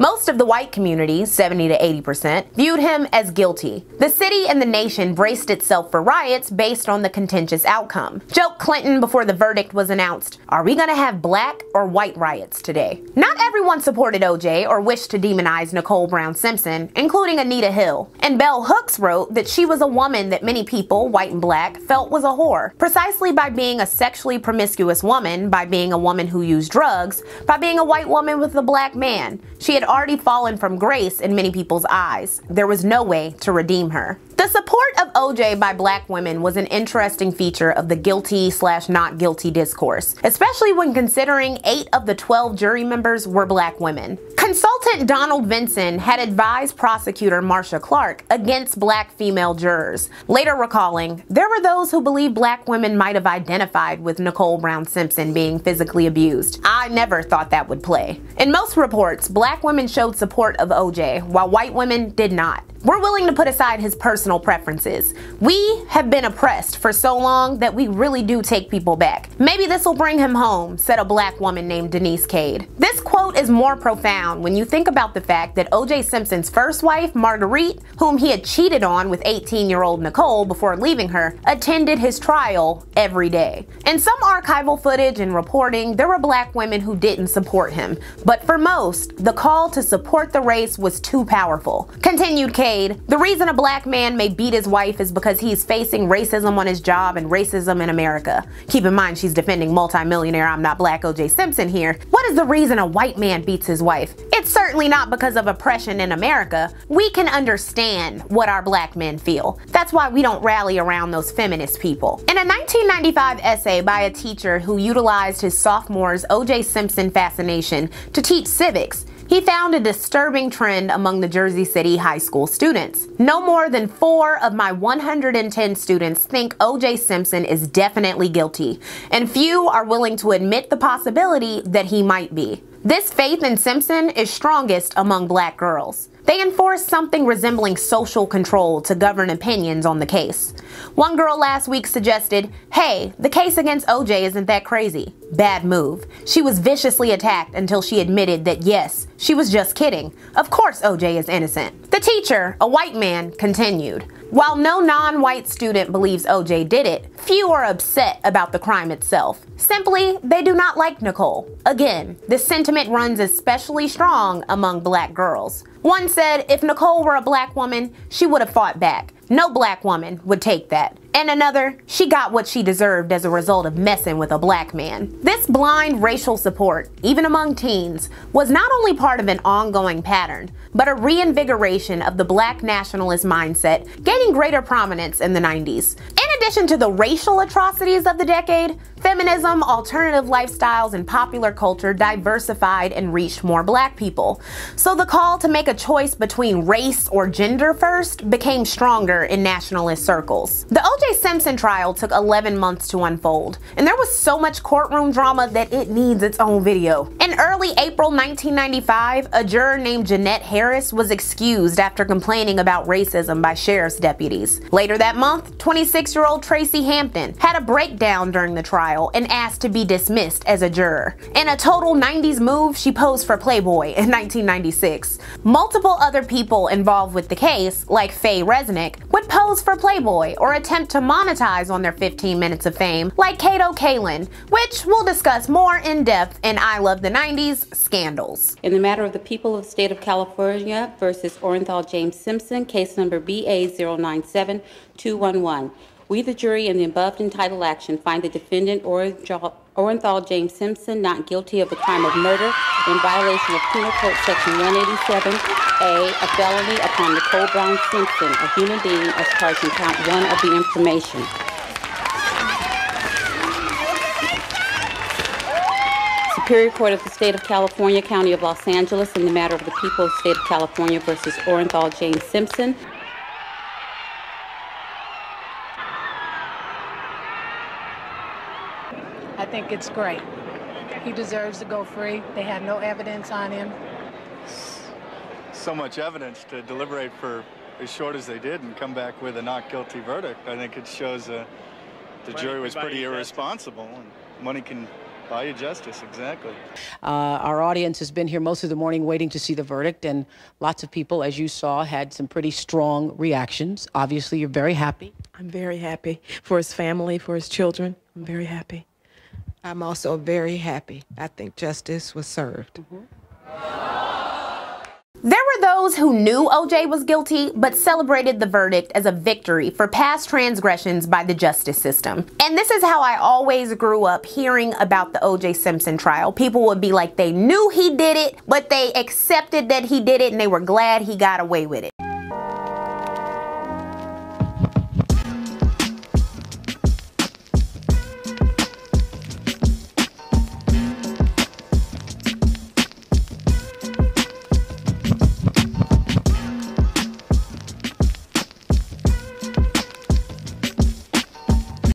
Most of the white community, 70 to 80%, viewed him as guilty. The city and the nation braced itself for riots based on the contentious outcome. Joked Clinton before the verdict was announced, Are we gonna have black or white riots today? Not everyone supported OJ or wished to demonize Nicole Brown Simpson, including Anita Hill. And Bell Hooks wrote that she was a woman that many people, white and black, felt was a whore, precisely by being a sexually promiscuous woman, by being a woman who used drugs, by being a white woman with a black man. She had already fallen from grace in many people's eyes. There was no way to redeem her. The support OJ by black women was an interesting feature of the guilty slash not guilty discourse, especially when considering eight of the 12 jury members were black women. Consultant Donald Vinson had advised prosecutor Marcia Clark against black female jurors, later recalling, there were those who believed black women might have identified with Nicole Brown Simpson being physically abused. I never thought that would play. In most reports, black women showed support of OJ, while white women did not. We're willing to put aside his personal preferences. We have been oppressed for so long that we really do take people back. Maybe this will bring him home, said a black woman named Denise Cade. This quote is more profound when you think about the fact that O.J. Simpson's first wife, Marguerite, whom he had cheated on with 18 year old Nicole before leaving her, attended his trial every day. In some archival footage and reporting, there were black women who didn't support him, but for most, the call to support the race was too powerful. Continued Cade the reason a black man may beat his wife is because he's facing racism on his job and racism in America. Keep in mind, she's defending multimillionaire I'm not black OJ Simpson here. What is the reason a white man beats his wife? It's certainly not because of oppression in America. We can understand what our black men feel. That's why we don't rally around those feminist people. In a 1995 essay by a teacher who utilized his sophomore's OJ Simpson fascination to teach civics, he found a disturbing trend among the Jersey City high school students. No more than four of my 110 students think OJ Simpson is definitely guilty, and few are willing to admit the possibility that he might be. This faith in Simpson is strongest among black girls. They enforce something resembling social control to govern opinions on the case. One girl last week suggested, hey, the case against OJ isn't that crazy. Bad move. She was viciously attacked until she admitted that yes, she was just kidding. Of course OJ is innocent. The teacher, a white man, continued. While no non white student believes OJ did it, few are upset about the crime itself. Simply, they do not like Nicole. Again, this sentiment runs especially strong among black girls. One said if Nicole were a black woman, she would have fought back. No black woman would take that. And another, she got what she deserved as a result of messing with a black man. This blind racial support, even among teens, was not only part of an ongoing pattern, but a reinvigoration of the black nationalist mindset gaining greater prominence in the 90s. In addition to the racial atrocities of the decade, feminism, alternative lifestyles, and popular culture diversified and reached more black people. So the call to make a choice between race or gender first became stronger in nationalist circles. The O.J. Simpson trial took 11 months to unfold, and there was so much courtroom drama that it needs its own video. In early April 1995, a juror named Jeanette Harris was excused after complaining about racism by sheriff's deputies. Later that month, 26 year old Tracy Hampton had a breakdown during the trial and asked to be dismissed as a juror. In a total 90s move, she posed for Playboy in 1996. Multiple other people involved with the case, like Faye Resnick, would pose for Playboy or attempt to monetize on their 15 minutes of fame, like Kato Kaelin, which we'll discuss more in depth in I Love the 90s Scandals. In the matter of the people of the state of California versus Orenthal James Simpson, case number BA 097211. We, the jury, in the above entitled action, find the defendant Orenthal James Simpson not guilty of the crime of murder in violation of Penal Code Section 187A, a felony upon Nicole Brown Simpson, a human being, as charged in count one of the information. Superior Court of the State of California, County of Los Angeles, in the matter of the people of the State of California versus Orenthal James Simpson. I think it's great. He deserves to go free. They had no evidence on him. So much evidence to deliberate for as short as they did and come back with a not guilty verdict. I think it shows uh, the jury was pretty irresponsible and money can buy you justice, exactly. Uh, our audience has been here most of the morning waiting to see the verdict, and lots of people, as you saw, had some pretty strong reactions. Obviously, you're very happy. I'm very happy for his family, for his children. I'm very happy. I'm also very happy. I think justice was served. Mm-hmm. There were those who knew OJ was guilty, but celebrated the verdict as a victory for past transgressions by the justice system. And this is how I always grew up hearing about the OJ Simpson trial. People would be like, they knew he did it, but they accepted that he did it and they were glad he got away with it.